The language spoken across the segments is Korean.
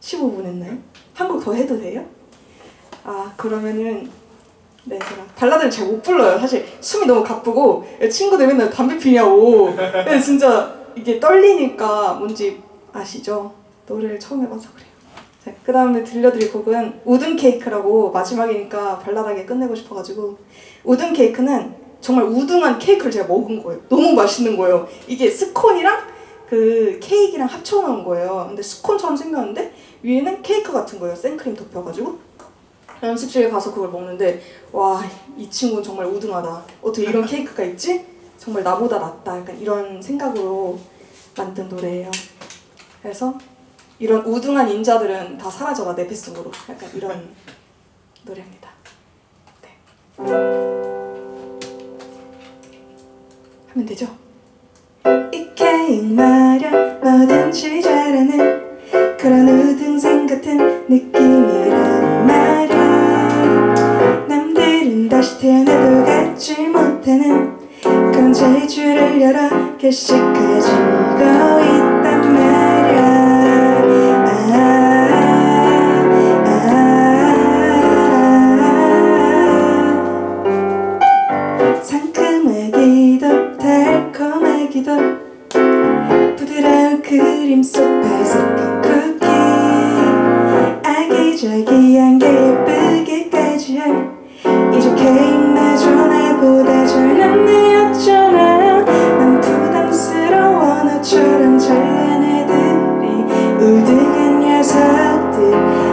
15분 했나요? 한 곡 더 해도 돼요? 아 그러면은 네 제가 발라드를 잘 못 불러요 사실 숨이 너무 가쁘고 친구들 맨날 담배 피냐고 네, 진짜 이게 떨리니까 뭔지 아시죠? 노래를 처음 해봐서 그래요 자, 그 다음에 들려드릴 곡은 우든 케이크라고 마지막이니까 발랄하게 끝내고 싶어가지고 우든 케이크는 정말 우등한 케이크를 제가 먹은 거예요 너무 맛있는 거예요 이게 스콘이랑 그 케이크랑 합쳐놓은 거예요. 근데 스콘처럼 생겼는데 위에는 케이크 같은 거예요. 생크림 덮여가지고 연습실에 가서 그걸 먹는데 와 이 친구는 정말 우등하다. 어떻게 이런 케이크가 있지? 정말 나보다 낫다. 약간 이런 생각으로 만든 노래예요. 그래서 이런 우등한 인자들은 다 사라져라 내 뱃속으로. 약간 이런 노래입니다. 네. 하면 되죠? 재주를 여러 개씩 가지고 있단 말야 아. 상큼하기도 달콤하기도 부드러운 크림 속 바삭한 쿠키 아기자기한 게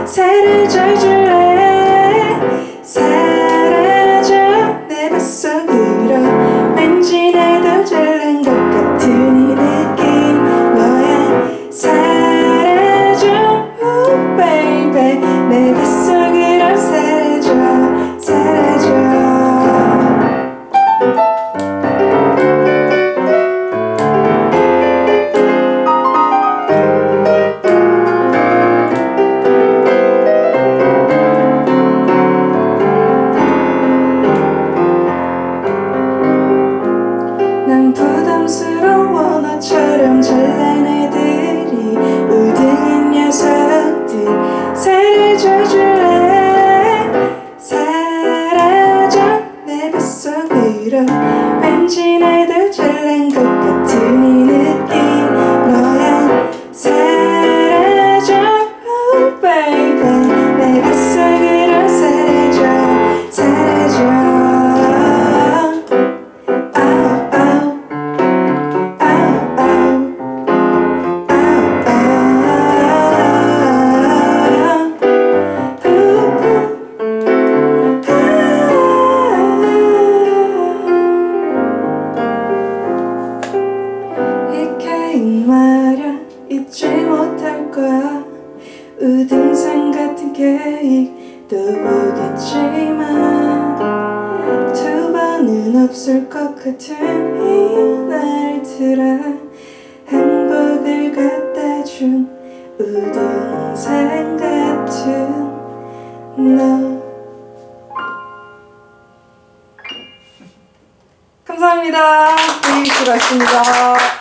녀석들 사 왠지 나 우등산 같은 계획도 보겠지만 두 번은 없을 것 같은 이날들아 행복을 갖다 준 우등산 같은 너 감사합니다. 네, 수고하셨습니다.